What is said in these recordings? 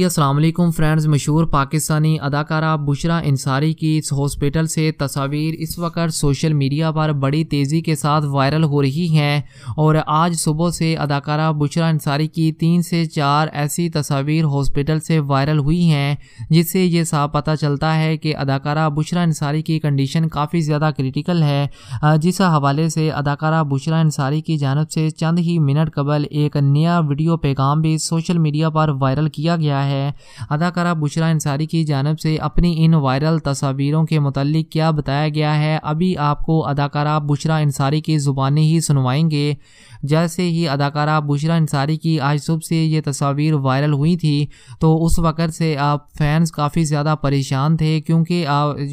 जी वालेकुम फ्रेंड्स, मशहूर पाकिस्तानी अदाकारा बुशरा इंसारी की इस हॉस्पिटल से तस्वीर इस वक्त सोशल मीडिया पर बड़ी तेज़ी के साथ वायरल हो रही हैं और आज सुबह से अदाकारा बुशरा इंसारी की तीन से चार ऐसी तस्वीर हॉस्पिटल से वायरल हुई हैं, जिससे ये साफ़ पता चलता है कि अदाकारा बुशरा इंसारी की कंडीशन काफ़ी ज़्यादा क्रिटिकल है जिस हवाले से अदाकारा बुशरा इंसारी की जानब से चंद ही मिनट कबल एक नया वीडियो पैगाम भी सोशल मीडिया पर वायरल किया गया है। अदाकारा बुशरा इंसारी की जानब से अपनी इन वायरल तस्वीरों के मतलब क्या बताया गया है, अभी आपको अदाकारा बुशरा इंसारी की ज़ुबानी ही सुनवाएँगे। जैसे ही अदाकारा बुशरा इंसारी की आज सुबह से ये तस्वीर वायरल हुई थी तो उस वक़्त से आप फैंस काफ़ी ज़्यादा परेशान थे, क्योंकि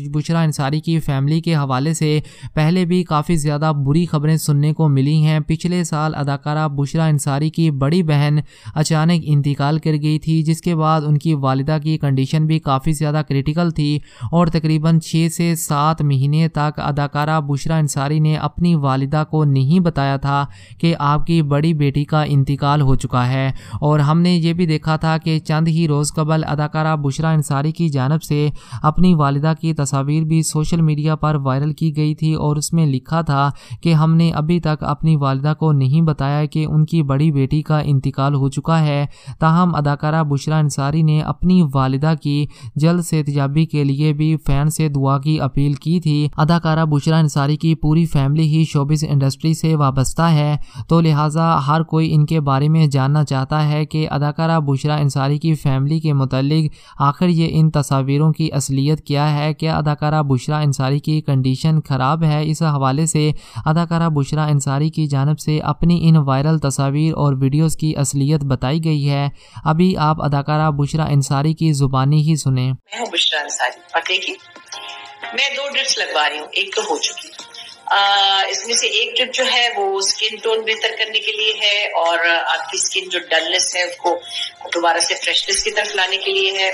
बुशरा इंसारी की फैमिली के हवाले से पहले भी काफ़ी ज़्यादा बुरी खबरें सुनने को मिली हैं। पिछले साल अदाकारा बुशरा इंसारी की बड़ी बहन अचानक इंतकाल कर गई थी, जिसके बाद उनकी वालिदा की कंडीशन भी काफ़ी ज़्यादा क्रिटिकल थी और तकरीबन छः से सात महीने तक अदाकारा बुशरा इंसारी ने अपनी वालदा को नहीं बताया था कि आपकी बड़ी बेटी का इंतकाल हो चुका है। और हमने ये भी देखा था कि चंद ही रोज़ कबल अदाकारा बुशरा इंसारी की जानब से अपनी वालदा की तस्वीर भी सोशल मीडिया पर वायरल की गई थी और उसमें लिखा था कि हमने अभी तक अपनी वालदा को नहीं बताया कि उनकी बड़ी बेटी का इंतकाल हो चुका है। ताहम अदाकारा बुशरा अंसारी ने अपनी वालिदा की जल्द से तजाबी के लिए भी फ़ैन से दुआ की अपील की थी। अदाकारा बुशरा अंसारी की पूरी फैमिली ही शोबिस इंडस्ट्री से वाबस्ता है तो लिहाजा हर कोई इनके बारे में जानना चाहता है कि अदाकारा बुशरा अंसारी की फैमिली के मतलब आखिर ये इन तस्वीरों की असलियत क्या है? क्या अदाकारा बुशरा अंसारी की कंडीशन ख़राब है? इस हवाले से अदाकारा बुशरा अंसारी की जानब से अपनी इन वायरल तस्वीर और वीडियोस की असलियत बताई गई है। अभी आप अदाकारा बुशरा अंसारी की जुबानी ही सुने। मैं हूँ बुशरा अंसारी। और देखिए, मैं दो ड्रिप्स लगवा रही हूँ। एक तो हो चुकी। इसमें से एक ड्रिप जो है, वो स्किन टोन बेहतर करने के लिए है और आपकी स्किन जो डलनेस है, उसको दोबारा से फ्रेशनेस की तरफ़ लाने के लिए है।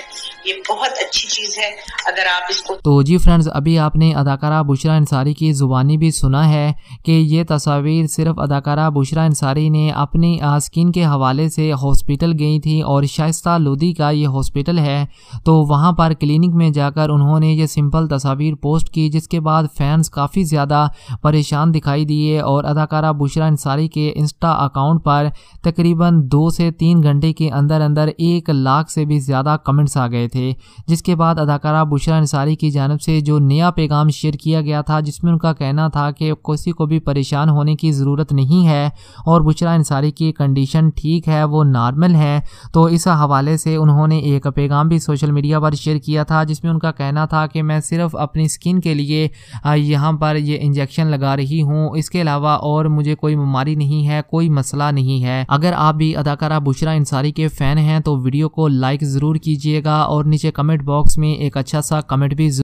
ये बहुत अच्छी चीज़ है। अगर आप इसको तो जी फ्रेंड्स अभी आपने अदाकारा बुशरा अंसारी की जुबानी भी सुना है कि ये तस्वीर सिर्फ़ अदाकारा बुशरा अंसारी ने अपनी स्किन के हवाले से हॉस्पिटल गई थी और शाइस्ता लोधी का ये हॉस्पिटल है। तो वहाँ पर क्लिनिक में जाकर उन्होंने ये सिंपल तस्वीर पोस्ट की, जिसके बाद फैंस काफ़ी ज़्यादा परेशान दिखाई दिए और अदाकारा बुशरा अंसारी के इंस्टा अकाउंट पर तकरीबन दो से तीन घंटे के अंदर अंदर एक लाख से भी ज़्यादा कमेंट्स आ गए थे, जिसके बाद अदाकारा बुशरा अंसारी की जानब से जो नया पैगाम शेयर किया गया था, जिसमें उनका कहना था कि किसी को भी परेशान होने की ज़रूरत नहीं है और बुशरा अंसारी की कंडीशन ठीक है, वो नॉर्मल है तो इस हवाले से उन्होंने एक पैगाम भी सोशल मीडिया पर शेयर किया था, जिसमें उनका कहना था कि मैं सिर्फ़ अपनी स्किन के लिए यहाँ पर ये इंजेक्शन इंजेक्शन लगा रही हूँ, इसके अलावा और मुझे कोई बीमारी नहीं है, कोई मसला नहीं है। अगर आप भी अदाकारा बुशरा इंसारी के फ़ैन हैं तो वीडियो को लाइक ज़रूर कीजिएगा और नीचे कमेंट बॉक्स में एक अच्छा सा कमेंट भी